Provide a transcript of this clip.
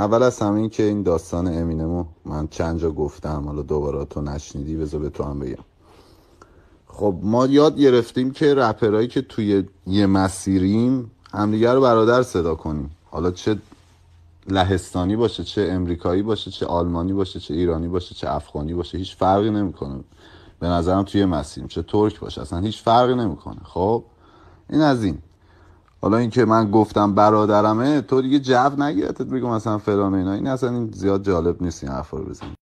اول از همه این که این داستان امینمو من چند جا گفتم حالا دوباره تو نشنیدی بذار به تو هم بگم. خب ما یاد گرفتیم که رپرهایی که توی یه مسیریم همدیگه رو برادر صدا کنیم. حالا چه لهستانی باشه چه امریکایی باشه چه آلمانی باشه چه ایرانی باشه چه افغانی باشه هیچ فرقی نمی‌کنه. به نظرم توی مسیریم چه ترک باشه اصلا هیچ فرقی نمی‌کنه. خب این از این. حالا اینکه من گفتم برادرمه تو دیگه جو نگیرتت بگم مثلا فلان اینا. این اصلا زیاد جالب نیست این حرفا رو بزنی.